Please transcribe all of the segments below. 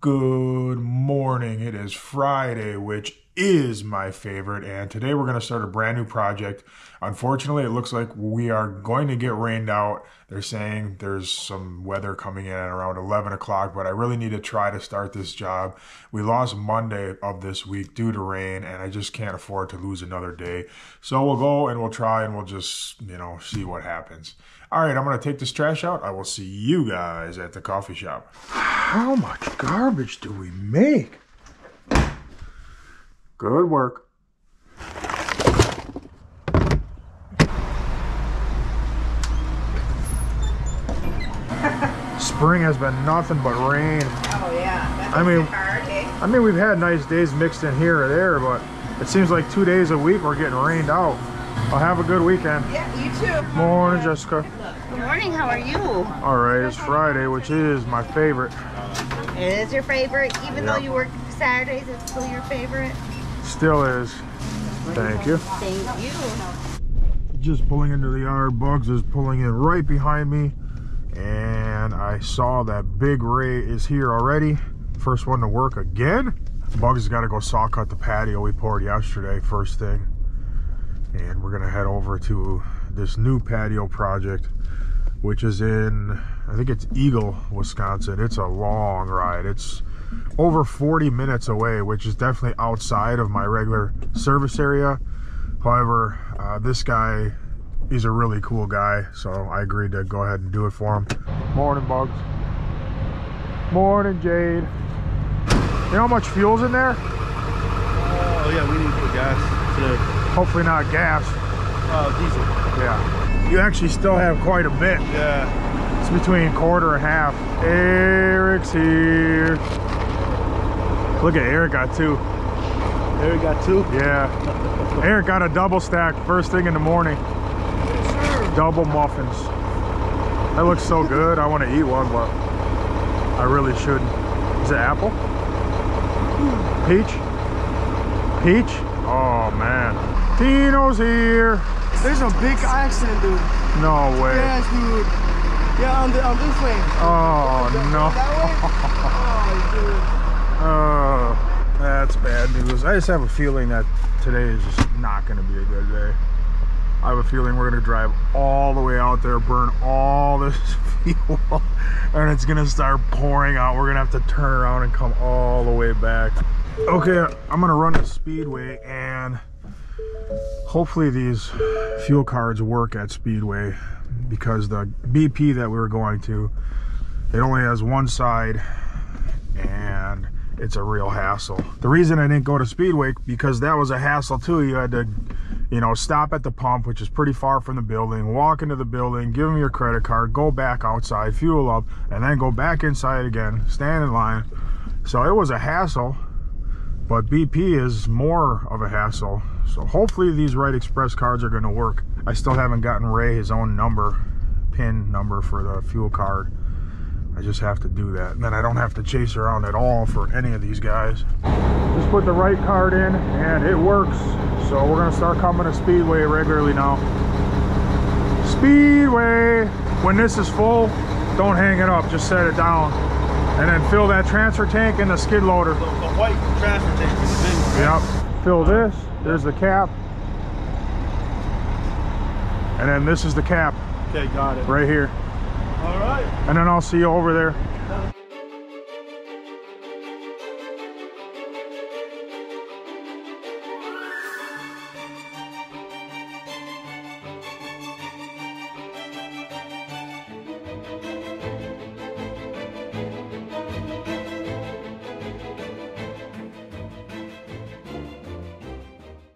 Good morning. It is Friday, which is my favorite, and today we're going to start a brand new project. Unfortunately, it looks like we are going to get rained out. They're saying there's some weather coming in at around 11 o'clock, but I really need to try to start this job. We lost Monday of this week due to rain, and I just can't afford to lose another day. So we'll go and we'll try and we'll just, you know, see what happens. All right, I'm going to take this trash out. I will see you guys at the coffee shop. How much garbage do we make? Good work. Spring has been nothing but rain. Oh yeah. That I mean- hard, eh? I mean, we've had nice days mixed in here or there, but it seems like two days a week we're getting rained out. I'll have a good weekend. Yeah, you too. Morning, Jessica. Good morning, how are you? All right, it's Friday, which is my favorite. It is your favorite, even though you work Saturdays, it's still your favorite. Still is. Thank you. Thank you. just pulling into the yard. Bugs is pulling in right behind me. And I saw that Big Ray is here already. First one to work again. Bugs has got to go saw cut the patio we poured yesterday, first thing. And we're going to head over to this new patio project, which is in, I think it's Eagle, Wisconsin. It's a long ride. It's over 40 minutes away, which is definitely outside of my regular service area. However, uh, this guy, he's a really cool guy, so I agreed to go ahead and do it for him. Morning, Bugs. Morning, Jade. You know how much fuel's in there? Oh yeah, we need to put gas today. Hopefully not gas. Oh, diesel. Yeah. You actually still have quite a bit. Yeah. It's between quarter and half. Eric's here. Look at Eric got two. Eric got two. Yeah. Eric got a double stack first thing in the morning. Double muffins. That looks so good. I want to eat one, but I really shouldn't. Is it apple? Peach? Peach? Oh man. Tino's here. There's a big accident, dude. No way. Yes, dude. Yeah, on the on this way. Oh no. That way? Oh, Oh, that's bad news. I just have a feeling that today is just not going to be a good day. I have a feeling we're going to drive all the way out there, burn all this fuel, and it's going to start pouring out. We're going to have to turn around and come all the way back. Okay, I'm going to run to Speedway, and hopefully these fuel cards work at Speedway because the BP that we were going to, it only has one side and it's a real hassle. The reason I didn't go to Speedway because that was a hassle too. You had to, you know, stop at the pump, which is pretty far from the building, walk into the building, give them your credit card, go back outside, fuel up, and then go back inside again, stand in line. So it was a hassle, but BP is more of a hassle. So hopefully these Wright Express cards are going to work. I still haven't gotten Ray his own number, PIN number for the fuel card. I just have to do that. And then I don't have to chase around at all for any of these guys. Just put the right card in and it works. So we're gonna start coming to Speedway regularly now. Speedway! When this is full, don't hang it up, just set it down. And then fill that transfer tank in the skid loader. The, the white transfer tank is big. Yep. Fill this, there's the cap. And then this is the cap Okay, got it. right here. All right. And then I'll see you over there.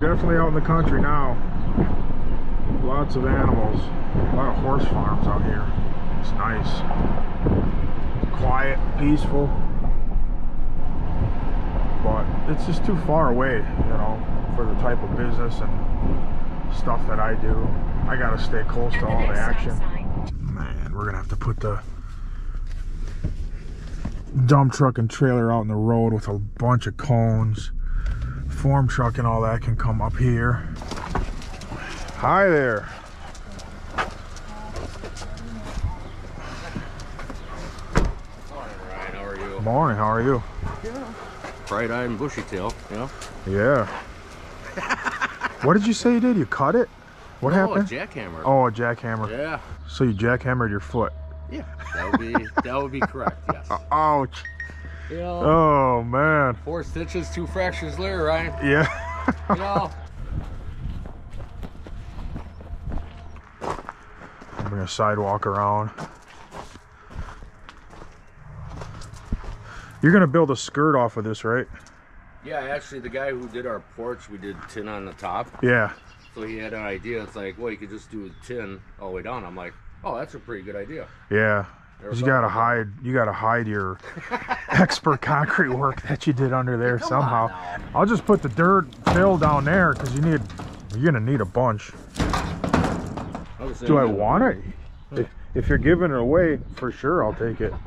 Definitely out in the country now. Lots of animals. A lot of horse farms out here. It's nice. Quiet, peaceful. But it's just too far away, you know, for the type of business and stuff that I do. I gotta stay close to all the action. Man, we're gonna have to put the dump truck and trailer out in the road with a bunch of cones. Form truck and all that can come up here. Hi there. Ryan, how are you? Morning, how are you? Bright eye and bushy tail, you know? Yeah. what did you say you did? You cut it? What oh, happened? a jackhammer. oh, a jackhammer. Yeah. So you jackhammered your foot. Yeah. That would be that would be correct, yes. Ouch. You know, Oh man. four stitches, two fractures later, Ryan. Yeah. You know. gonna sidewalk around. You're gonna build a skirt off of this, right? Yeah, actually the guy who did our porch, we did tin on the top. Yeah. So he had an idea. It's like, well, you could just do tin all the way down. I'm like, oh, that's a pretty good idea. Yeah. You gotta hide. You gotta hide your expert concrete work that you did under there Come somehow. I'll just put the dirt fill down there because you need. You're gonna need a bunch. I Do I want it? If, if you're giving it away, for sure I'll take it.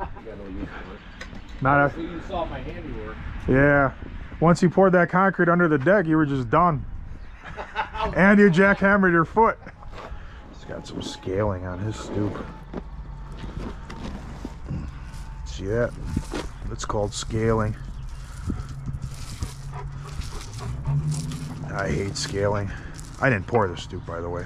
Not So you saw my handiwork. yeah. Once you poured that concrete under the deck, you were just done. and you jackhammered your foot. He's got some scaling on his stoop. See that? It's called scaling. I hate scaling. I didn't pour the stoop, by the way.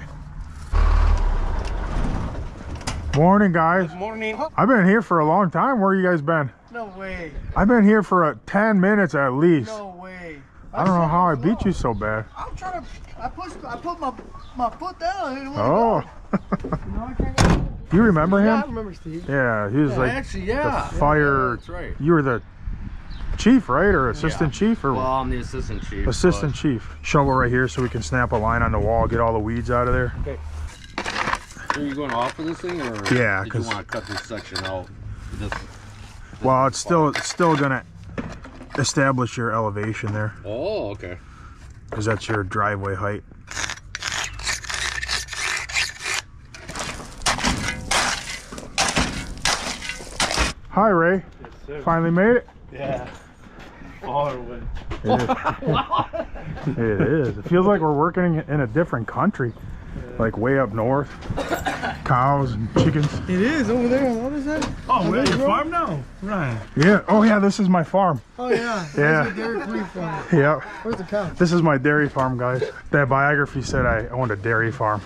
Morning, guys. Morning. I've been here for a long time. Where you guys been? No way. I've been here for uh, 10 minutes at least. No way. I don't know how I beat you so bad. I'm trying to. I pushed. I put my my foot down. and it wouldn't Oh, go. No, I can't go. you remember him? Yeah, I remember Steve. Yeah, he was like actually, yeah. the fire. That's right. You were the chief, right? Or assistant chief? Or Well, I'm the assistant chief. assistant chief. Shovel right here so we can snap a line on the wall, get all the weeds out of there. but- Are you going off of this thing, or Yeah, did you 'cause- want to cut this section out? This. Well, it's still it's still gonna establish your elevation there Oh, okay. because that's your driveway height. Hi, Ray. Yes, sir. Finally made it. Yeah. Forward. It is. it is. It feels like we're working in a different country, like way up north. Cows and chickens. It is over there on oh, the other side. Oh, we're at your bro. farm now? Right. Yeah. Oh yeah, this is my farm. Oh yeah. Yeah. That's a dairy free farm. Yeah. Where's the cow? This is my dairy farm, guys. That biography said I owned a dairy farm.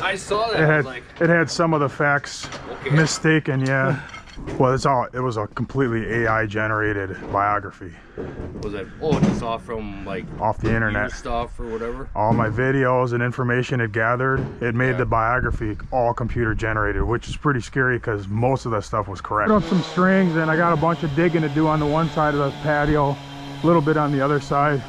I saw that. It I had was like, it had some of the facts okay. mistaken. Yeah. Well, it's all. It was a completely AI generated biography was it? Oh, just off from like off the your internet. stuff or whatever. all my videos and information it gathered it made Yeah. the biography all computer generated which is pretty scary because most of that stuff was correct Put up some strings and i got a bunch of digging to do on the one side of the patio a little bit on the other side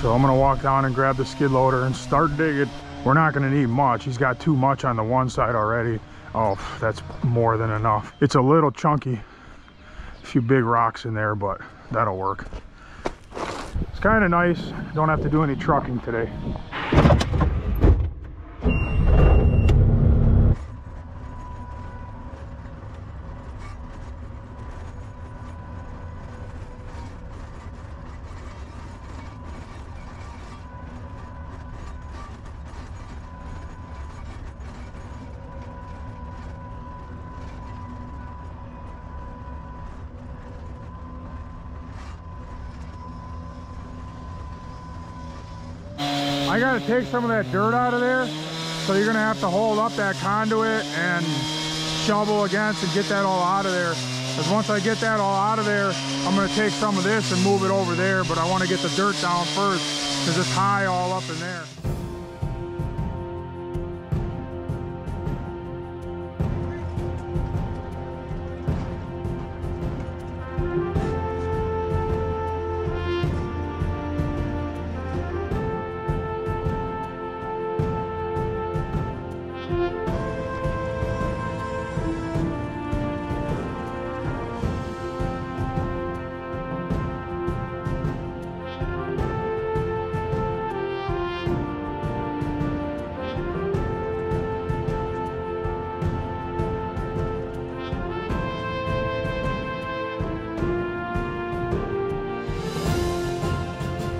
so i'm gonna walk down and grab the skid loader and start digging we're not gonna need much he's got too much on the one side already oh that's more than enough it's a little chunky a few big rocks in there but that'll work it's kind of nice. Don't have to do any trucking today. I gotta take some of that dirt out of there. So you're gonna have to hold up that conduit and shovel against and get that all out of there. Because once I get that all out of there, I'm gonna take some of this and move it over there, but I wanna get the dirt down first because it's high all up in there.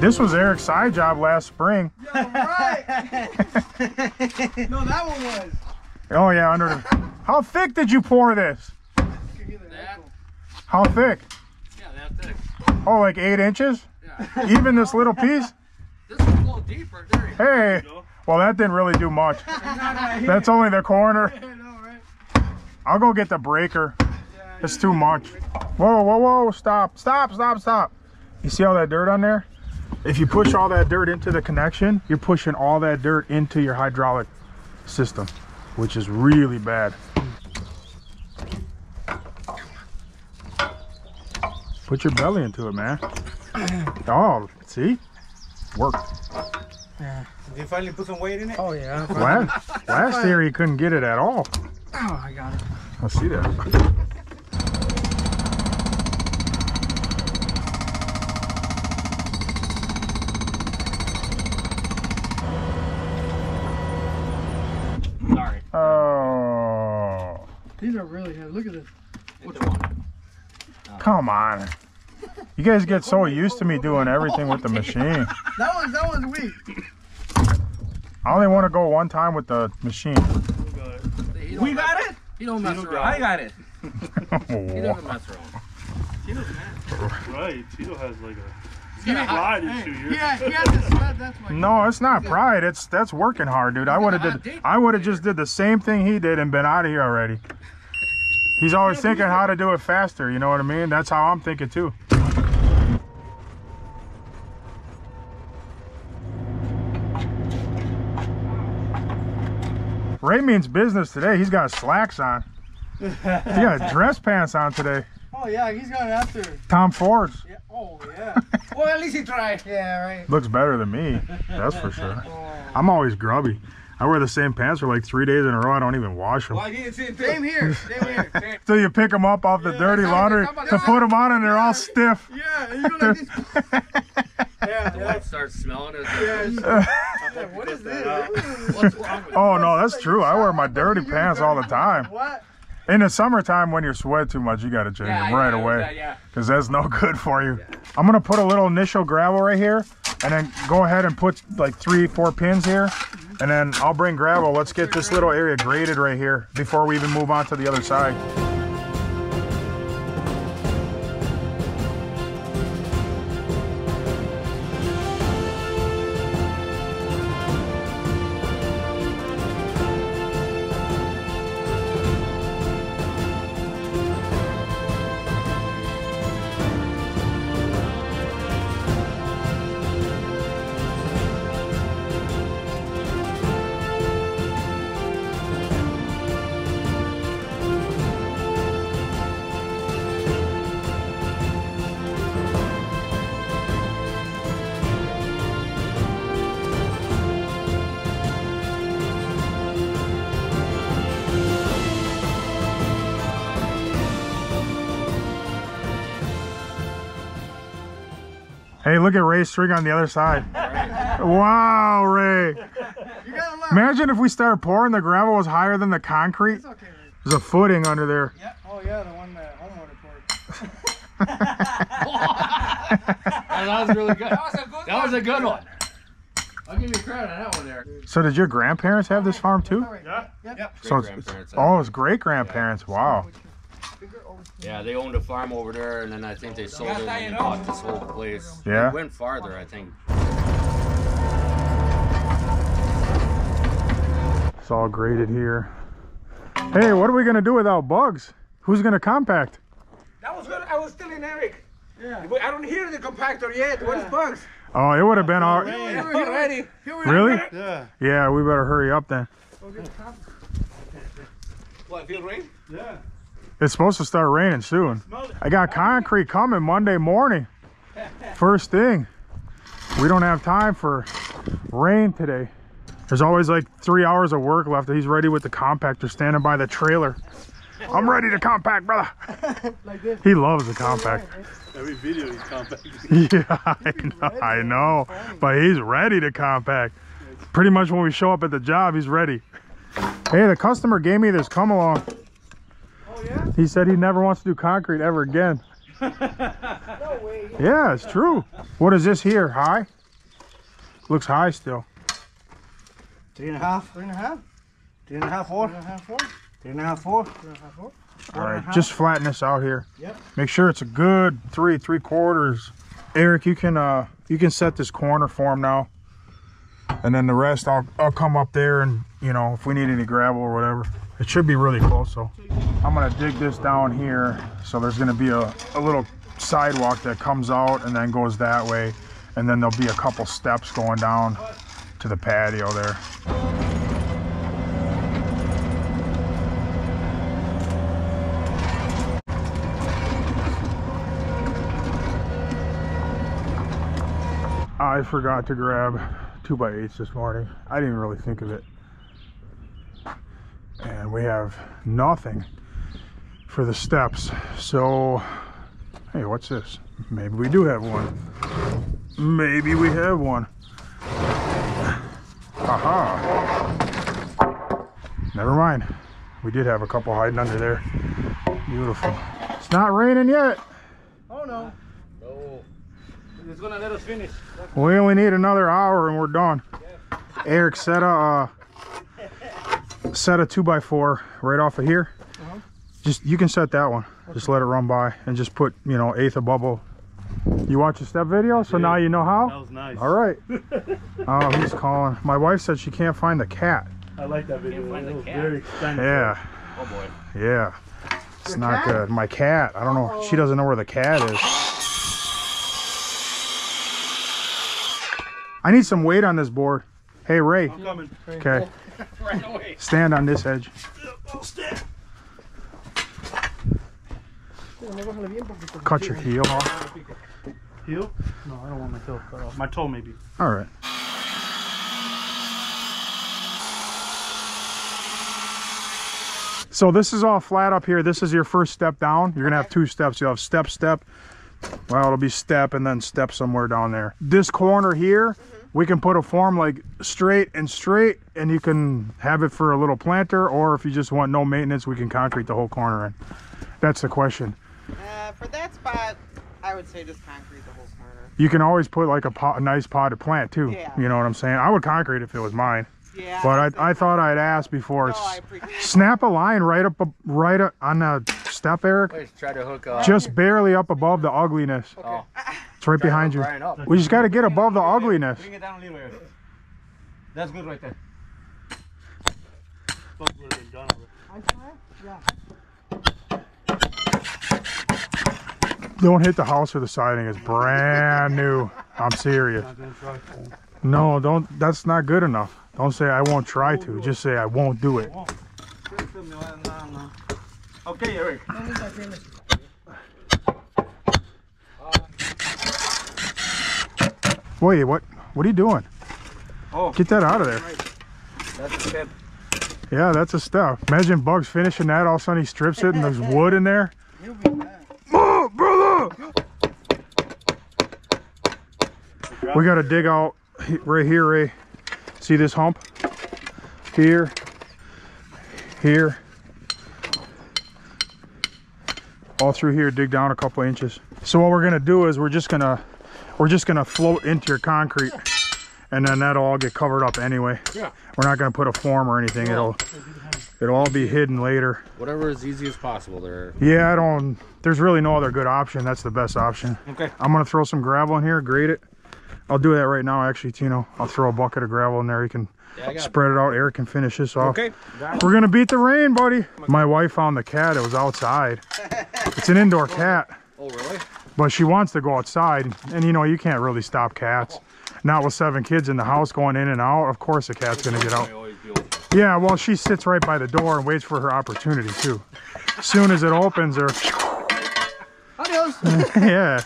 This was Eric's side job last spring. right. no, that one was. Oh yeah, under the... How thick did you pour this? That, How thick? yeah, that's Oh, like eight inches? Yeah. Even this little piece? This is a little deeper. There. Hey. Well, that didn't really do much. That's only the corner. I'll go get the breaker. It's too much. Whoa, whoa, whoa, stop, stop, stop, stop. You see all that dirt on there? If you push all that dirt into the connection, you're pushing all that dirt into your hydraulic system, which is really bad. Put your belly into it, man. Oh, see? Worked. Did you finally put some weight in it? Oh yeah. Last, last year he couldn't get it at all. Oh, I got it. I see that. These are really heavy. Look at this. Which one? come on. You guys get so used to me doing everything with the machine. That one's that one's weak. I only want to go one time with the machine. He don't We got it. He don't mess around. I got it. He doesn't mess around. Right. Tito has like a got a hot- pride issue here. He had, he had the sweat. That's why. no, it's not pride. It's that's working hard, dude. I would have did. I would have just did the same thing he did and been out of here already. He's always thinking how to do it faster. You know what I mean? That's how I'm thinking too. Ray means business today. He's got slacks on. He got dress pants on today. Oh yeah, he's going after. Tom Ford's. Yeah. Oh yeah. Well, at least he tried. yeah. Right. Looks better than me. That's for sure. Oh. I'm always grubby. I wear the same pants for like three days in a row. I don't even wash them. I didn't see it Same here. Same here. So you pick them up off the dirty laundry to put them on, and they're all stiff. Yeah. You go like this. Yeah. The yeah. wife starts smelling it. Yeah. What is this? What's wrong with Oh no, that's true. I wear my dirty pants all the time. What? In the summertime, when you sweat too much, you got to change Yeah, them right yeah, away yeah, yeah. because that's no good for you. I'm gonna put a little initial gravel right here, and then go ahead and put like three, four pins here, and then I'll bring gravel. Let's get this little area graded right here before we even move on to the other side. Look at Ray's string on the other side. Wow, Ray. You gotta learn. Imagine if we started pouring, the gravel was higher than the concrete. Okay. There's a footing under there. Yeah. Oh yeah, the one that homeowner poured. That was really good. That was a good, that was a good one. I'll give you credit on that one there. So did your grandparents have this farm too? Yeah. Yep. So it's, Great-grandparents. oh, it's great grandparents. Wow. Yeah, they owned a farm over there, and then I think they sold it and bought this whole place. Yeah. They went farther, I think. It's all graded here. Hey, what are we gonna do without bugs? Who's gonna compact? That was good. I was telling Eric. Yeah. I don't hear the compactor yet. What is bugs? Oh, it would have been all. Already. Really? Yeah. Yeah, we better hurry up then. What, feel rain? Yeah. It's supposed to start raining soon. I got concrete coming Monday morning. First thing. We don't have time for rain today. There's always like three hours of work left. He's ready with the compactor standing by the trailer. I'm ready to compact, brother. Like this. He loves the compact. Every video he's compact. Yeah, I know, I know. But he's ready to compact. Pretty much when we show up at the job, he's ready. Hey, the customer gave me this come along. Oh yeah. He said he never wants to do concrete ever again. No way. Yeah, it's true. What is this here? High? Looks high still. Three and a half. Three and a half. Three and a half, four. Three and a half, four. Three and a half, four. Three and a half, four. All right, just flatten this out here. Yep. Make sure it's a good three, three quarters. Eric, you can uh you can set this corner for him now. And then the rest I'll I'll come up there and you know if we need any gravel or whatever. It should be really close so. I'm gonna dig this down here. So there's gonna be a, a little sidewalk that comes out and then goes that way. And then there'll be a couple steps going down to the patio there. I forgot to grab two by eights this morning. I didn't really think of it. And we have nothing for the steps. So, hey, what's this? Maybe we do have one. Maybe we have one. Aha. Never mind. We did have a couple hiding under there. Beautiful. It's not raining yet. Oh no. It's gonna let us finish. We only need another hour and we're done. Eric set a uh, set a two by four right off of here. Uh-huh. Just you can set that one. Just let it run by and just put you know eighth of bubble. You watch the step video, so now you know how. That how. was nice. All right. Oh, he's calling. My wife said she can't find the cat. I like that video. find It the cat. very exciting. Yeah, Oh boy. yeah. It's not good. My cat. I don't know. She doesn't know where the cat is. I need some weight on this board. Hey Ray. I'm coming. Okay. Right away. Stand on this edge. Cut your heel off. Heel? No, I don't want my toe cut off. My toe maybe. All right. So this is all flat up here. This is your first step down. You're gonna have two steps. You'll have step, step. Well, it'll be step and then step somewhere down there. This corner here, we can put a form like straight and straight and you can have it for a little planter or if you just want no maintenance, we can concrete the whole corner in. That's the question. Uh, for that spot, I would say just concrete the whole corner. You can always put like a, nice pot, a nice potted plant too. Yeah. You know what I'm saying? I would concrete if it was mine. Yeah. But I'd I, I thought I'd ask before. No, I appreciate it. Snap a line right up, right up on the step, Eric. Let's try to hook up. Just barely up above the ugliness. Oh, It's right behind you. Up. We just got to get above the ugliness. Bring it down a little bit. That's good right there. Supposed to have been done already. Don't hit the house or the siding. It's brand new. I'm serious. Not gonna try. No, don't. That's not good enough. Don't say I won't try to. Just say I won't do it. Okay, Eric. Wait, what? What are you doing? Oh. Get that out of there. That's a step. Yeah, that's a step. Imagine Bugs finishing that. All of a sudden he strips it and there's wood in there. He'll be back. Oh, brother! We got to dig out right here, Ray. See this hump? Here, here, all through here. Dig down a couple inches. So what we're gonna do is we're just gonna we're just gonna float into your concrete, and then that'll all get covered up anyway. Yeah. We're not gonna put a form or anything. It'll it'll all be hidden later. Whatever is easy as possible there. Yeah, I don't. There's really no other good option. That's the best option. Okay. I'm gonna throw some gravel in here, grate it. I'll do that right now, actually, Tino. I'll throw a bucket of gravel in there. You can Yeah, spread it out. Eric can finish this off. Okay. We're gonna beat the rain, buddy. My wife found the cat. It was outside. It's an indoor cat, Oh, really? But she wants to go outside. And you know, you can't really stop cats. Not with seven kids in the house going in and out. Of course, the cat's gonna get out. I always deal with that. Yeah, well, she sits right by the door and waits for her opportunity too. As soon as it opens, her Adios. yeah.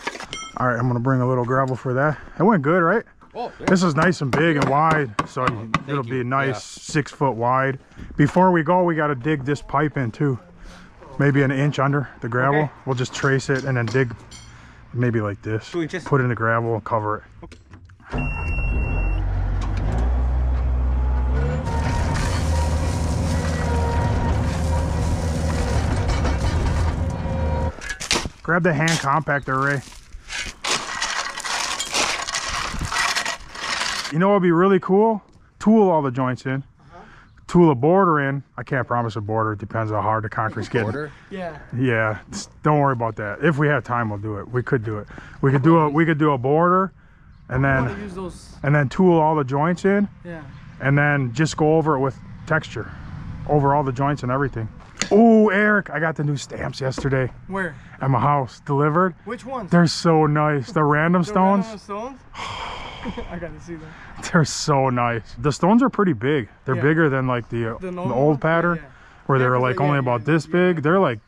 All right, I'm gonna bring a little gravel for that. It went good, right? Oh. This is nice and big and wide, so it'll be a nice Yeah. six foot wide. Before we go, we got to dig this pipe in too. Maybe an inch under the gravel. Okay. We'll just trace it and then dig maybe like this. Two inches. Put it in the gravel and cover it. Grab the hand compactor, Ray. You know what would be really cool? Tool all the joints in. Tool a border in. I can't promise a border. It depends how hard the concrete's getting. Order. Yeah. Yeah, s- don't worry about that. If we have time, we'll do it. We could do it. We could do a we could do a border, and I then use those. and then tool all the joints in, Yeah. and then just go over it with texture, over all the joints and everything. Oh, Eric, I got the new stamps yesterday Where? at my house delivered. Which ones? They're so nice. The random The stones, random stones? I gotta see them. they're so nice. The stones are pretty big. They're Yeah. bigger than like the, The the old? Yeah, pattern. yeah. where Yeah, they were 'cause like only about this big. They're like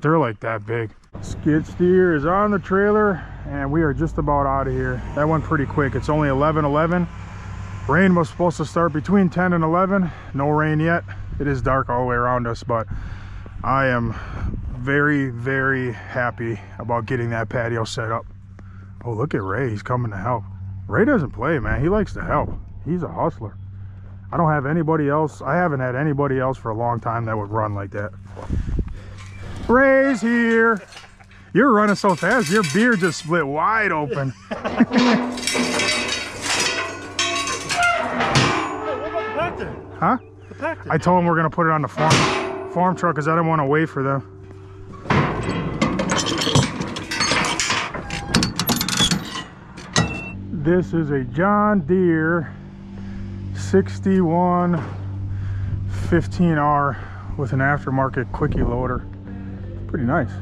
they're like that big. Skid steer is on the trailer and we are just about out of here. That went pretty quick. It's only 11 11. Rain was supposed to start between 10 and 11. No rain yet. It is dark all the way around us, but I am very, very happy about getting that patio set up. Oh, look at Ray. He's coming to help. Ray doesn't play, man. He likes to help. He's a hustler. I don't have anybody else. I haven't had anybody else for a long time that would run like that. Ray's here. You're running so fast, your beard just split wide open. Huh? The back there. I told him we're gonna put it on the farm farm truck because I didn't want to wait for them. This is a John Deere 61 15R with an aftermarket quickie loader. Pretty nice.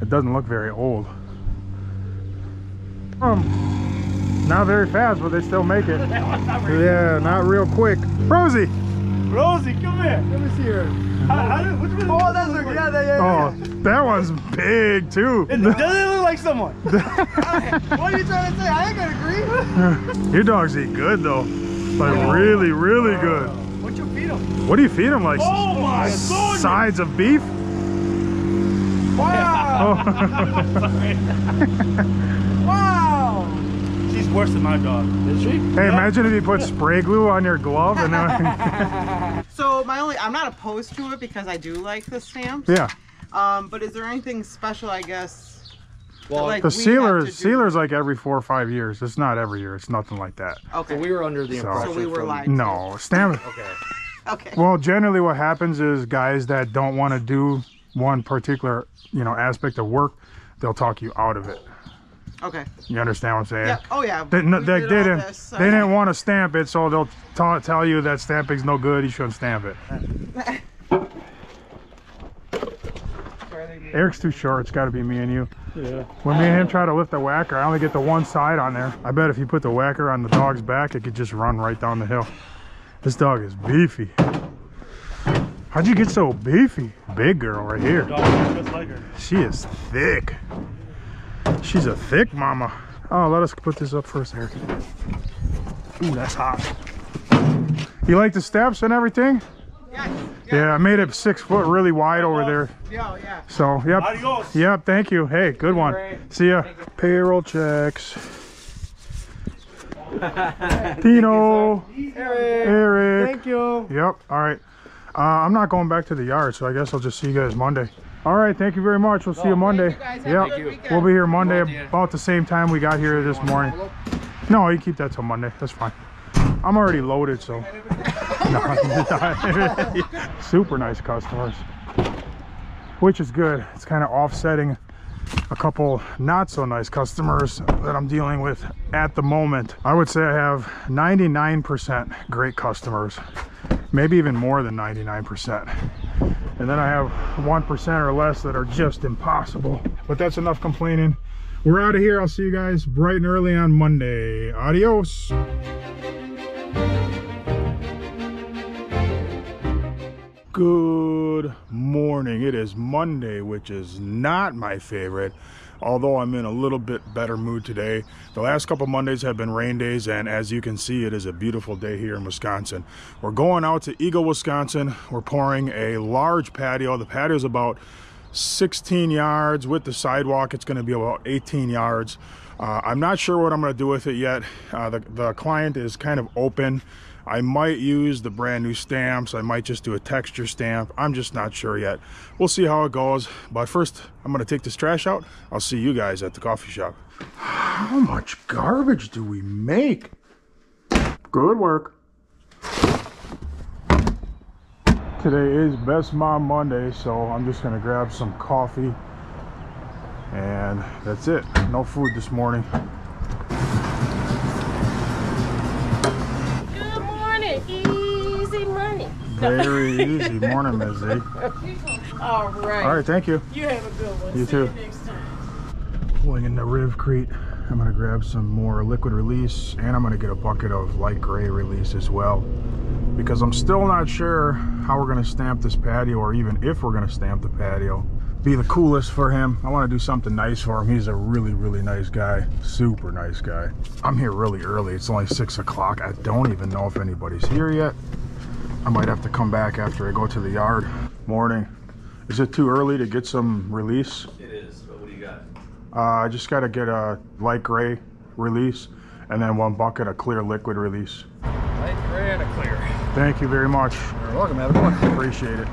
It doesn't look very old. Um, not very fast, but they still make it. Yeah, not real quick. Rosie! Rosie, come here. Let me see her. How, how, did- which one? Oh, that's her. Yeah, yeah, Oh, that one's big too. It doesn't look like someone. what are you trying to say? I ain't gonna agree. Your dogs eat good though. Like oh. really, really good. What you feed them? What do you feed them? Like Oh my s- goodness! sides of beef? Wow! Oh. wow! She's worse than my dog. Is she? hey, imagine if you put spray glue on your glove and then So my only, I'm not opposed to it because I do like the stamps. yeah. Um, but is there anything special? I guess. Well, like The we have sealer is sealer's like every four or five years. It's not every year. It's nothing like that. Okay. so we were under the So- impression. So we were from- lied to. No, stamp. Okay. Okay. Well, generally what happens is guys that don't want to do one particular, you know, aspect of work, they'll talk you out of it. Okay. You understand what I'm saying? Yeah. Oh yeah. They, no, they, did they didn't. this, They didn't want to stamp it, so they'll ta tell you that stamping's no good. You shouldn't stamp it. Eric's too short. It's got to be me and you. Yeah. When me and him try to lift the whacker, I only get the one side on there. I bet if you put the whacker on the dog's back, it could just run right down the hill. This dog is beefy. How'd you get so beefy? Big girl right here. Dog is just like her. She is thick. She's a thick mama. Oh, let us put this up first, Eric. Ooh, that's hot. You like the steps and everything? Yes. Yeah, I made it six foot really wide over there. Yeah. Yeah. So, yep. Adios. Yep, thank you. Hey, good one. See ya. Payroll checks. Pino. Eric. Thank you. Yep. All right. Uh, I'm not going back to the yard, so I guess I'll just see you guys Monday. All right. Thank you very much. We'll see you Monday. guys. Have a Yep. good weekend. We'll be here Monday about the same time we got here this morning. No, you keep that till Monday. That's fine. I'm already loaded, so. Super nice customers, which is good. It's kind of offsetting a couple not so nice customers that I'm dealing with at the moment. I would say I have 99% great customers, maybe even more than 99%. And then I have 1% or less that are just impossible. But that's enough complaining. We're out of here. I'll see you guys bright and early on Monday. Adios. Good morning. It is Monday, which is not my favorite, although I'm in a little bit better mood today. The last couple Mondays have been rain days, and as you can see, it is a beautiful day here in Wisconsin. We're going out to Eagle, Wisconsin. We're pouring a large patio. The patio is about 16 yards with the sidewalk. It's going to be about 18 yards. Uh, I'm not sure what I'm going to do with it yet. Uh, the, the client is kind of open. I might use the brand new stamps. I might just do a texture stamp. I'm just not sure yet. We'll see how it goes. But first, I'm going to take this trash out. I'll see you guys at the coffee shop. How much garbage do we make? Good work. Today is Best Mom Monday, so I'm just gonna grab some coffee and that's it. No food this morning. Very easy morning, Ms. Z. All right. All right, thank you. You have a good one. You See too. You next time. Pulling in the Riv Crete. I'm gonna grab some more liquid release and I'm gonna get a bucket of light gray release as well. Because I'm still not sure how we're gonna stamp this patio or even if we're gonna stamp the patio. Be the coolest for him. I wanna do something nice for him. He's a really, really nice guy. Super nice guy. I'm here really early. It's only six o'clock. I don't even know if anybody's here yet. I might have to come back after I go to the yard. Morning. Is it too early to get some release? It is, but what do you got? Uh, I just got to get a light gray release and then one bucket of clear liquid release. Light gray and a clear. Thank you very much. You're welcome. Have a good one. Appreciate it.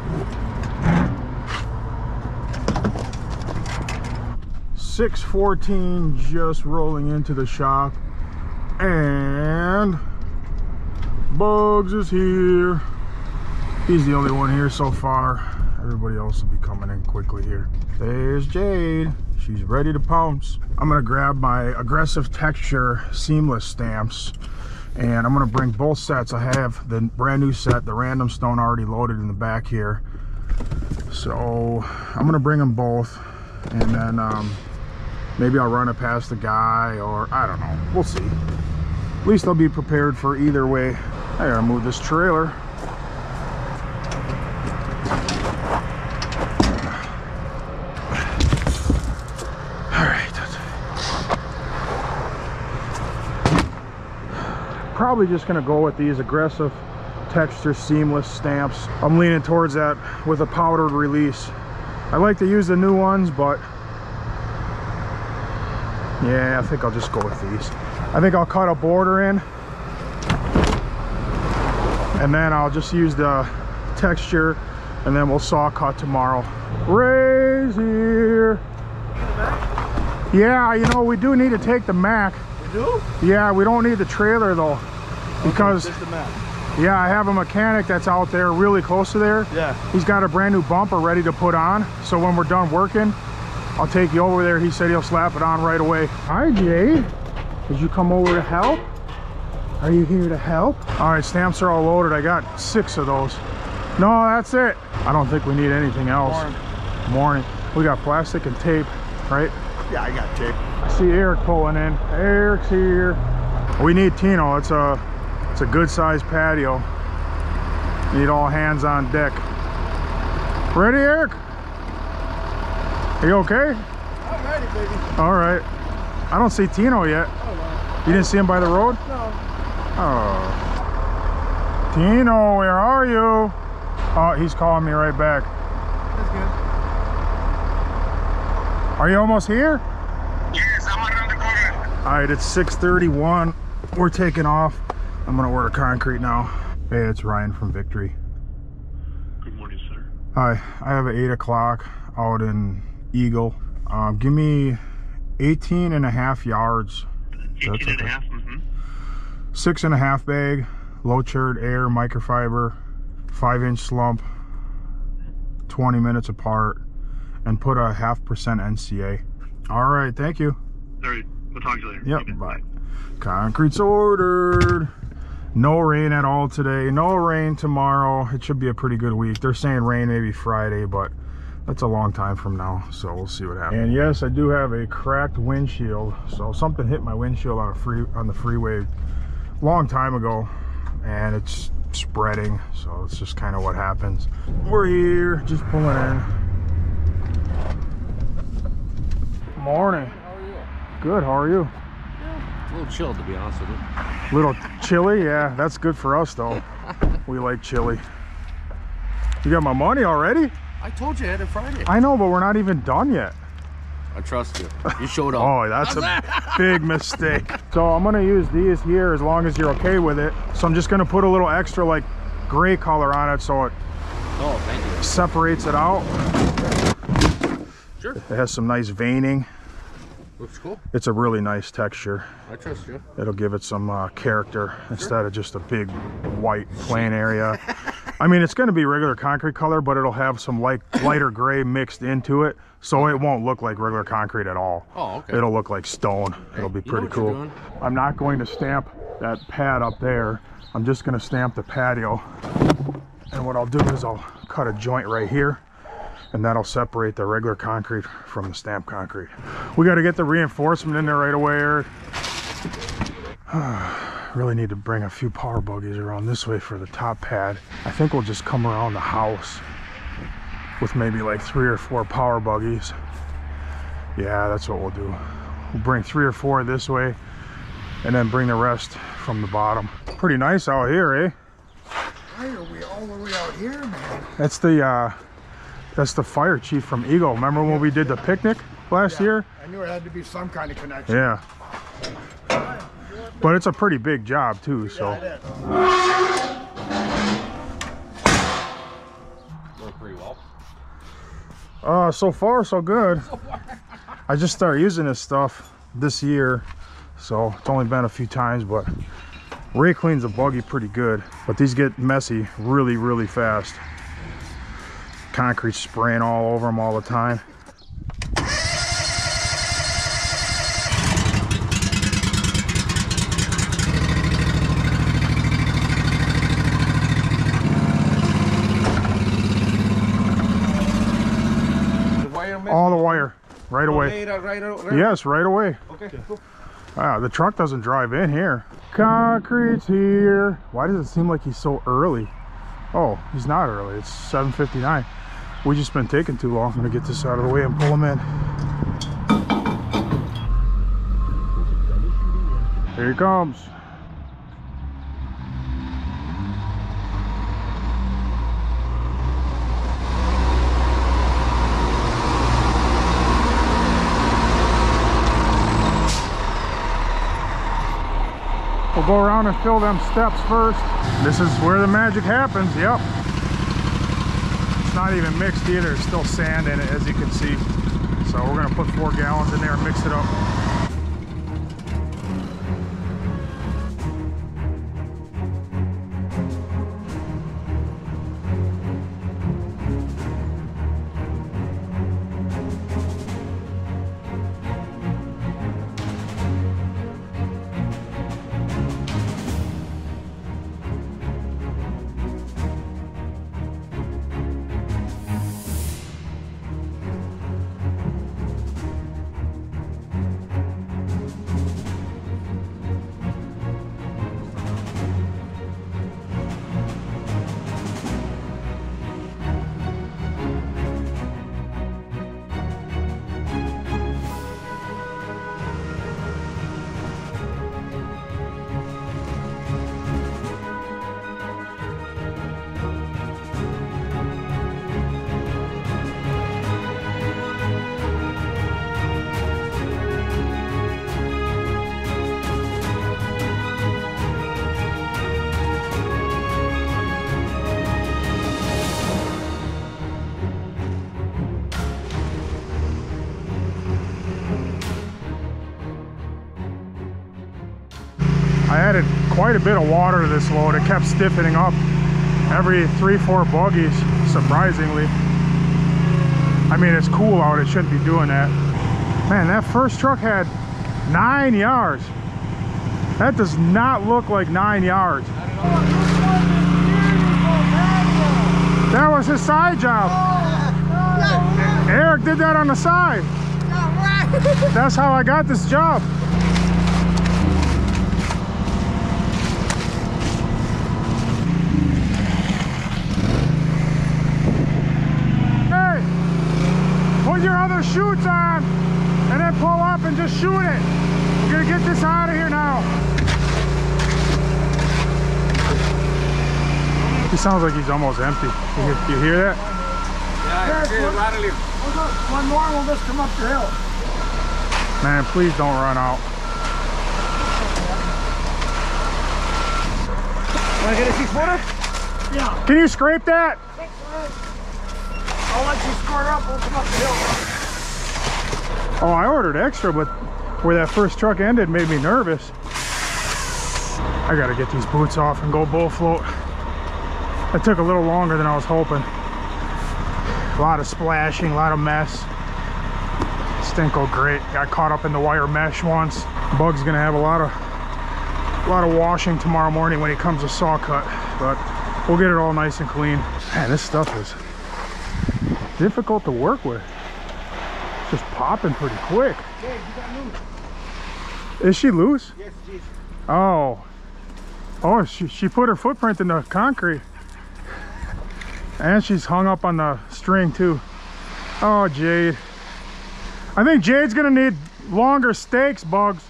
614 just rolling into the shop and Bugs is here. He's the only one here so far. Everybody else will be coming in quickly here. There's Jade. She's ready to pounce. I'm gonna grab my aggressive texture seamless stamps and I'm gonna bring both sets. I have the brand new set, the random stone already loaded in the back here. So I'm gonna bring them both and then um, maybe I'll run it past the guy or I don't know, we'll see. At least I'll be prepared for either way. I gotta move this trailer. Probably just gonna go with these aggressive texture seamless stamps. I'm leaning towards that with a powdered release. I like to use the new ones, but yeah, I think I'll just go with these. I think I'll cut a border in and then I'll just use the texture and then we'll saw cut tomorrow. Ray's here. Yeah, you know, we do need to take the Mack. Do? Yeah, we don't need the trailer though because map. yeah, I have a mechanic that's out there really close to there. Yeah. He's got a brand new bumper ready to put on. So when we're done working, I'll take you over there. He said he'll slap it on right away. Hi, Jade. Did you come over to help? Are you here to help? All right, stamps are all loaded. I got six of those. No, that's it. I don't think we need anything else. Morning. Morning. We got plastic and tape, right? Yeah, I got tape. I see Eric pulling in. Eric's here. We need Tino. It's a it's a good sized patio. Need all hands on deck. Ready, Eric? Are you okay? I'm ready, baby. All right. I don't see Tino yet. Oh, you didn't see him by the road? No. Oh. Tino, where are you? Oh, he's calling me right back. That's good. Are you almost here? Yes, I'm around the corner. All right, it's 6:31. We're taking off. I'm gonna order concrete now. Hey, it's Ryan from Victory. Good morning, sir. Hi, I have an eight o'clock out in Eagle. Um, give me 18 and a half yards. 18 and okay. a half. Mm-hmm. Six and a half bag, low churred air microfiber, five inch slump, 20 minutes apart, and put a half percent NCA. All right, thank you. All right, we'll talk to you later. Yep, Okay, bye. Concrete's ordered. No rain at all today. No rain tomorrow. It should be a pretty good week. They're saying rain maybe Friday, but that's a long time from now. So we'll see what happens. And yes, I do have a cracked windshield. So something hit my windshield on a free on the freeway long time ago, and it's spreading. So it's just kind of what happens. We're here, just pulling in. Morning. Good. How are you? A little chilled, to be honest with you. A little chilly, yeah. That's good for us though. We like chili. You got my money already? I told you I had it Friday. I know, but we're not even done yet. I trust you. You showed up. Oh, that's a big mistake. So I'm gonna use these here as long as you're okay with it. So I'm just gonna put a little extra like gray color on it so it Oh, thank you. separates it out. Sure. It has some nice veining. Looks cool. It's a really nice texture. I trust you. It'll give it some uh, character instead of just a big white plain area. I mean, it's going to be regular concrete color, but it'll have some light, lighter gray mixed into it, so it won't look like regular concrete at all. Oh, okay. It'll look like stone. It'll be pretty cool. I'm not going to stamp that pad up there. I'm just going to stamp the patio. And what I'll do is I'll cut a joint right here, and that'll separate the regular concrete from the stamped concrete. We got to get the reinforcement in there right away, Eric. really need to bring a few power buggies around this way for the top pad. I think we'll just come around the house with maybe like three or four power buggies. Yeah, that's what we'll do. We'll bring three or four this way and then bring the rest from the bottom. Pretty nice out here, eh? Why are we all the way out here, man? That's the uh that's the fire chief from Eagle. Remember when we did the picnic last year? I knew it had to be some kind of connection. Yeah. But it's a pretty big job too, so it is. Worked pretty well. Uh, so far so good. I just started using this stuff this year, so it's only been a few times, but Ray cleans a buggy pretty good. But these get messy really, really fast. Concrete spraying all over them all the time. The wire mesh. All the wire, right away. Lay it out right, out- right. Yes, right away. Okay, cool. Wow, the truck doesn't drive in here. Concrete's here. Why does it seem like he's so early? Oh, he's not early. It's 7.59. We just been taking too long. I'm gonna get this out of the way and pull them in. Here he comes. We'll go around and fill them steps first. This is where the magic happens, yep. It's not even mixed either, there's still sand in it as you can see. So we're gonna put four gallons in there and mix it up. Quite a bit of water to this load. It kept stiffening up every three, four buggies, surprisingly. I mean, it's cool out. It shouldn't be doing that. Man, that first truck had nine yards. That does not look like nine yards. That was his side job. Eric did that on the side. That's how I got this job. Hey, put your other chutes on and then pull up and just shoot it. We're gonna get this out of here now. He sounds like he's almost empty. You hear, you hear that? Yeah, it's uh, rattling. One more and we'll just come up the hill. Man, please don't run out. Want to get a six footer? Yeah. Can you scrape that? I'll let you square up. We'll come up the hill. Oh, I ordered extra, but where that first truck ended made me nervous. I gotta get these boots off and go bull float. It took a little longer than I was hoping. A lot of splashing, a lot of mess. Stinko great. Got caught up in the wire mesh once. Bug's gonna have a lot of a lot of washing tomorrow morning when he comes to saw cut, but we'll get it all nice and clean. Man, this stuff is difficult to work with. It's popping pretty quick. Hey, you got loose. Is she loose? Yes, geez. Oh. Oh, she, she put her footprint in the concrete. And she's hung up on the string too. Oh, Jade. I think Jade's gonna need longer stakes, Bugs.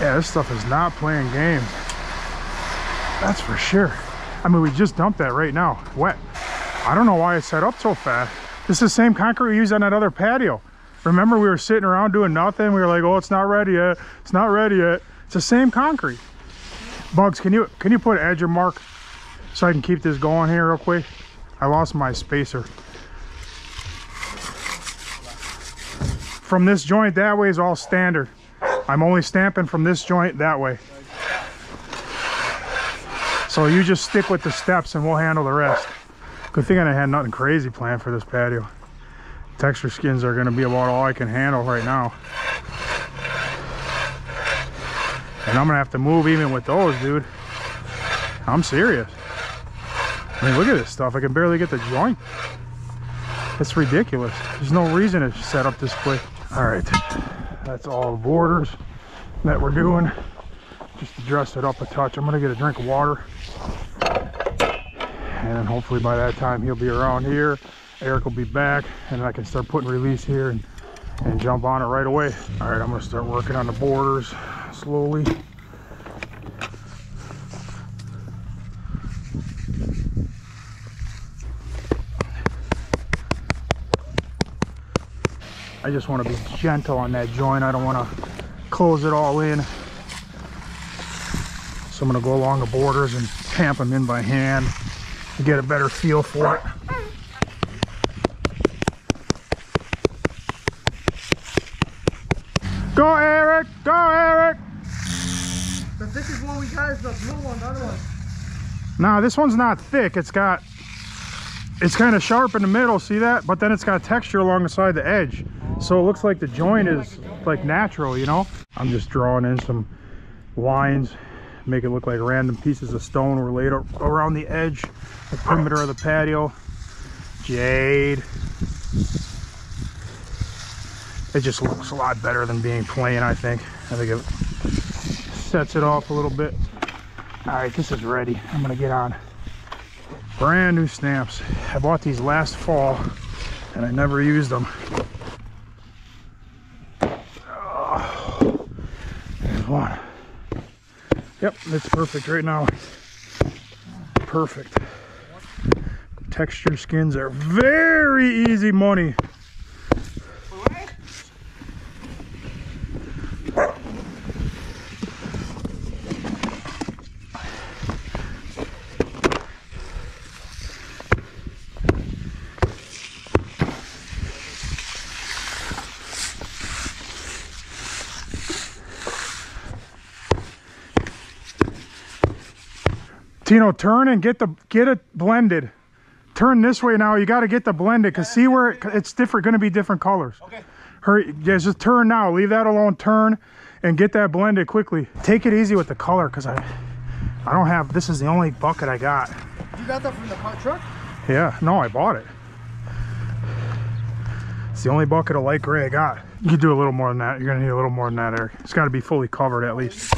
Yeah, this stuff is not playing games. That's for sure. I mean, we just dumped that right now, wet. I don't know why it's set up so fast. This is the same concrete we used on that other patio. Remember we were sitting around doing nothing? We were like, oh, it's not ready yet. It's not ready yet. It's the same concrete. Bugs, can you can you put edge or mark so I can keep this going here real quick? I lost my spacer. From this joint that way is all standard. I'm only stamping from this joint that way. So you just stick with the steps and we'll handle the rest. Good thing I had nothing crazy planned for this patio. Texture skins are gonna be about all I can handle right now. And I'm gonna have to move even with those, dude. I'm serious. I mean, look at this stuff. I can barely get the joint. It's ridiculous. There's no reason to set up this quick. All right, that's all the borders that we're doing. Just to dress it up a touch. I'm gonna get a drink of water. And hopefully by that time he'll be around here. Eric will be back and I can start putting release here and, and jump on it right away. All right, I'm gonna start working on the borders slowly. I just want to be gentle on that joint. I don't want to close it all in. So I'm going to go along the borders and tamp them in by hand to get a better feel for it. Go Eric! Go Eric! The thickest one we got is the blue one, the other one. Nah, this one's not thick. It's got, it's kind of sharp in the middle, see that? But then it's got texture along the side of the edge. So it looks like the joint is like natural, you know? I'm just drawing in some lines, make it look like random pieces of stone were laid around the edge, the perimeter of the patio. Jade. It just looks a lot better than being plain, I think. I think it sets it off a little bit. All right, this is ready. I'm gonna get on brand new stamps. I bought these last fall and I never used them. Oh, there's one. Yep, it's perfect right now. Perfect. Texture skins are very easy money. Tino, turn and get the get it blended. Turn this way now. You got to get the blended because see where it, it's different. Going to be different colors. Okay. Hurry, yeah, just turn now. Leave that alone. Turn and get that blended quickly. Take it easy with the color because I, I don't have. This is the only bucket I got. You got that from the car truck? Yeah, no, I bought it. It's the only bucket of light gray I got. You could do a little more than that. You're gonna need a little more than that, Eric. It's got to be fully covered at least.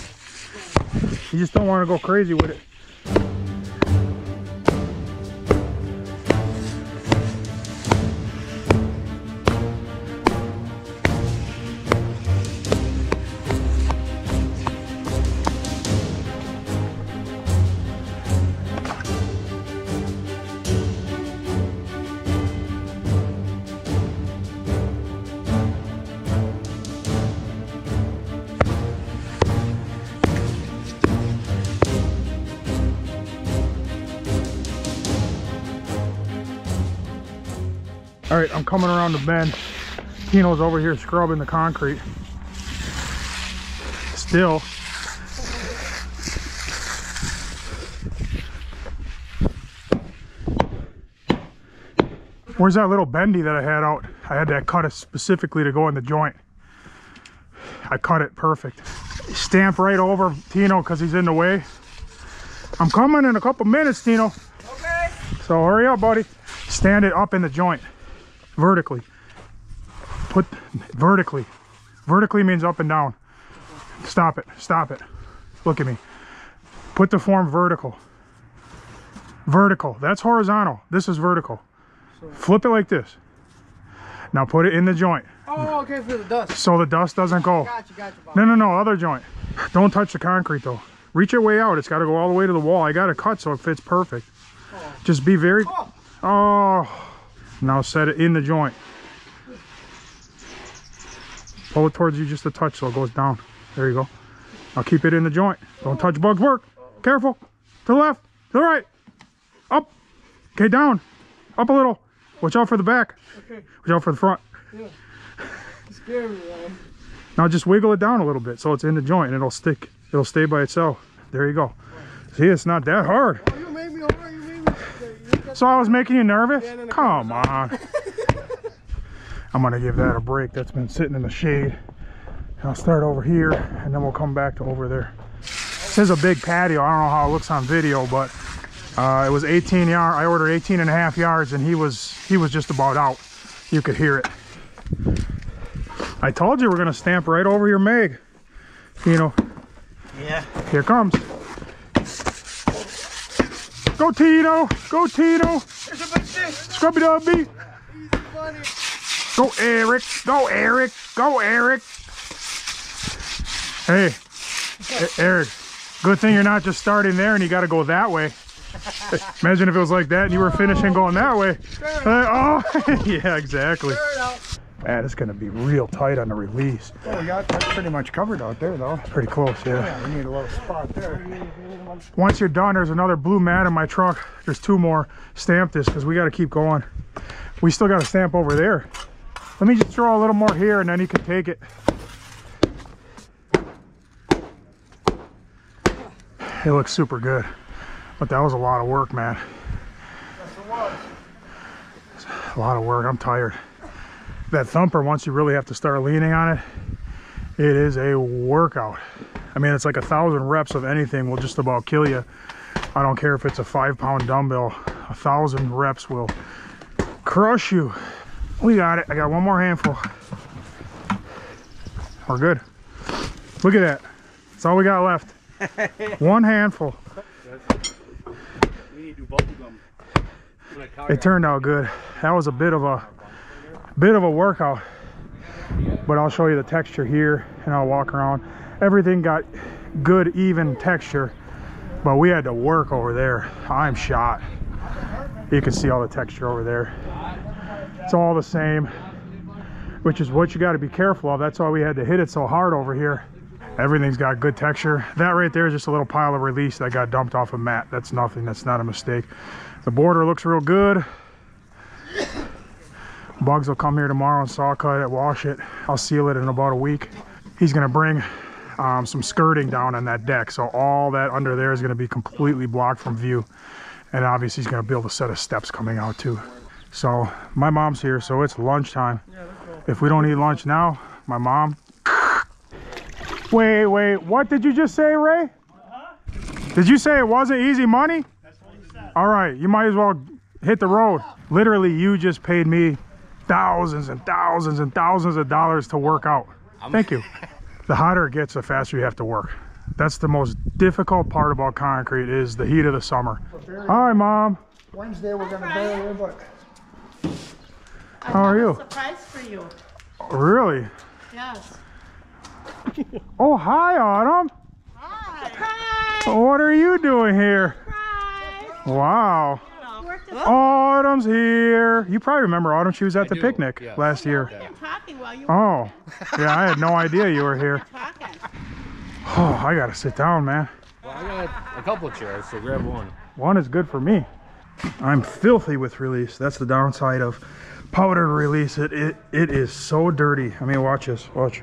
You just don't want to go crazy with it. Coming around the bend. Tino's over here scrubbing the concrete. Still. Where's that little bendy that I had out? I had that cut it specifically to go in the joint. I cut it perfect. Stamp right over Tino because he's in the way. I'm coming in a couple minutes, Tino. Okay. So hurry up, buddy. Stand it up in the joint, vertically. Put vertically. Vertically means up and down. Stop it. Stop it. Look at me. Put the form vertical. Vertical. That's horizontal. This is vertical. Flip it like this. Now put it in the joint Oh, okay, for the dust. so the dust doesn't go. Gotcha, gotcha. No, no, no. Other joint. Don't touch the concrete though. Reach it way out. It's got to go all the way to the wall. I got it cut so it fits perfect. Oh. Just be very. Oh. Oh. Now set it in the joint. Pull it towards you just a touch so it goes down. There you go. Now keep it in the joint. Don't touch bugs work. Careful. To the left. To the right. Up. Okay, down. Up a little. Watch out for the back. Okay. Watch out for the front. Scare Scary, man. Now just wiggle it down a little bit so it's in the joint and it'll stick. It'll stay by itself. There you go. See, it's not that hard. Oh, So I was making you nervous? Yeah, no, no, Come on. I'm gonna give that a break. That's been sitting in the shade. I'll start over here and then we'll come back to over there. This is a big patio. I don't know how it looks on video, but uh, it was 18 yard. I ordered 18 and a half yards and he was he was just about out. You could hear it. I told you we're gonna stamp right over your Meg. You know, Yeah. here comes. Go Tito! Go Tito! Scrubby Dubby! Go Eric! Go Eric! Go Eric! Hey, E- Eric, good thing you're not just starting there and you got to go that way. Imagine if it was like that and you were finishing going that way. Uh, oh, yeah, exactly. Tear it out. Man, it's going to be real tight on the release. Oh, we got that's pretty much covered out there, though. Pretty close, yeah. Yeah, we need a little spot there. Once you're done, there's another blue mat in my truck. There's two more. Stamp this because we got to keep going. We still got to stamp over there. Let me just throw a little more here and then you can take it. It looks super good. But that was a lot of work, man. Yes, it was. A lot of work. I'm tired. That thumper, once you really have to start leaning on it, it is a workout. I mean, it's like a thousand reps of anything will just about kill you. I don't care if it's a five pound dumbbell, a thousand reps will crush you. We got it. I got one more handful. We're good. Look at that. That's all we got left. one handful. We need to do gum. It turned out good. That was a bit of a bit of a workout. But I'll show you the texture here and I'll walk around. Everything got good even texture. But we had to work over there. I'm shot. You can see all the texture over there. It's all the same, which is what you got to be careful of. That's why we had to hit it so hard over here. Everything's got good texture. That right there is just a little pile of release that got dumped off a mat. That's nothing. That's not a mistake. The border looks real good. Bugs will come here tomorrow and saw cut it, wash it. I'll seal it in about a week. He's gonna bring um, some skirting down on that deck. So all that under there is gonna be completely blocked from view. And obviously he's gonna build a set of steps coming out too. So my mom's here, so it's lunchtime. If we don't eat lunch now, my mom. Wait, wait, what did you just say, Ray? Did you say it wasn't easy money? All right, you might as well hit the road. Literally, you just paid me thousands and thousands and thousands of dollars to work out. Thank you. The hotter it gets, the faster you have to work. That's the most difficult part about concrete is the heat of the summer. Hi, Mom. Wednesday we're gonna bury it, but How are you? Surprise for you. Really? Yes. Oh, hi, Autumn. Hi. Surprise! What are you doing here? Surprise! Wow. Work this Autumn's here. You probably remember Autumn. She was at the do, picnic yes. last year. Talking while you Oh, yeah, I had no idea you were here. Oh, I gotta sit down, man. Well, I got a couple chairs, so grab one. One is good for me. I'm filthy with release. That's the downside of powder release. It it, it is so dirty. I mean, watch this. Watch.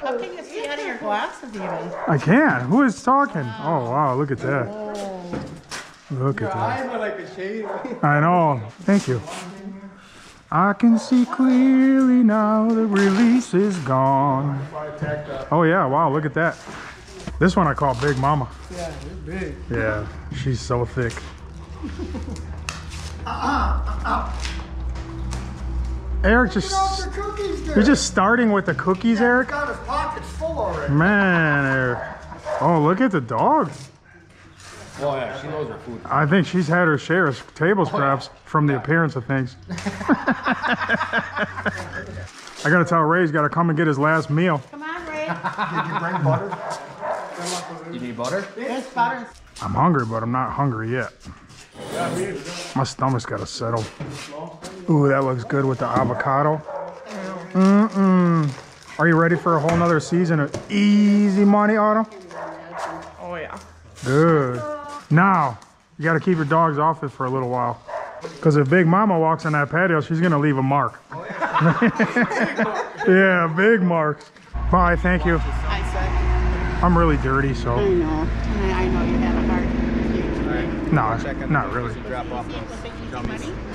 How can you see out of your glasses even? I can. Who is talking? Oh wow, look at that. Look at that. Like. I know. Thank you. I can see clearly now the release is gone. Oh yeah, wow, look at that. This one I call Big Mama. Yeah, it's big. Yeah, she's so thick. Uh-uh, uh-uh. Eric just The cookies there. you're just starting with the cookies, Eric? Got his pockets full already. Man, Eric. Oh, look at the dog. Oh yeah, she knows her food. I think she's had her share of table oh, scraps from the appearance of things. I gotta tell Ray he's gotta come and get his last meal. Come on, Ray. Did you bring butter? You need butter? There's butter. I'm hungry, but I'm not hungry yet. My stomach's gotta settle. Ooh, that looks good with the avocado. Mm-mm. Are you ready for a whole nother season of easy money, Autumn? Oh yeah. Good. Now, you gotta keep your dogs off it for a little while. Because if Big Mama walks on that patio, she's gonna leave a mark. yeah, big marks. Bye, thank you. I said. I'm really dirty, so. I so. know. And I know you have a heart. No, not really. Drop off.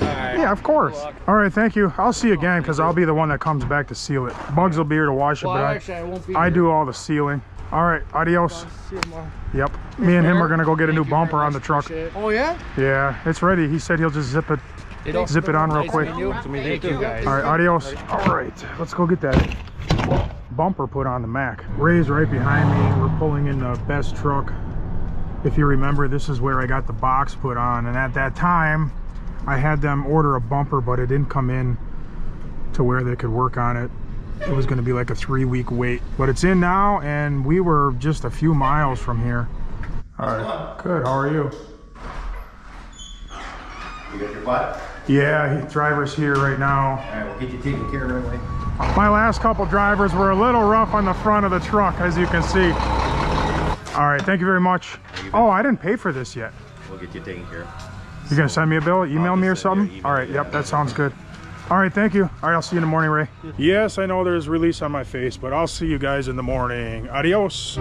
Yeah, of course. All right, thank you. I'll see you again because I'll be the one that comes back to seal it. Bugs will be here to wash it, Well, but actually, I. I, I do all the sealing. All right, adios. See you tomorrow. Yep. Me and him are gonna go get a new bumper on the truck. Oh yeah? Yeah, it's ready. He said he'll just zip it, zip it on real quick. Thank you guys. All right, adios. All right, let's go get that bumper put on the Mack. Ray's right behind me. We're pulling in the best truck. If you remember, this is where I got the box put on. And at that time, I had them order a bumper, but it didn't come in to where they could work on it. It was going to be like a three week wait. But it's in now, and we were just a few miles from here. All right, good. How are you? You got your butt? Yeah, he, driver's here right now. All right, we'll get you taken care of right away. My last couple drivers were a little rough on the front of the truck, as you can see. All right, thank you very much. Oh, I didn't pay for this yet. We'll get you taken care of. You gonna send me a bill, email me or just send you something? an All right, yep, that sounds good. All right, thank you. All right, I'll see you in the morning, Ray. Yes, I know there's release on my face, but I'll see you guys in the morning. Adios.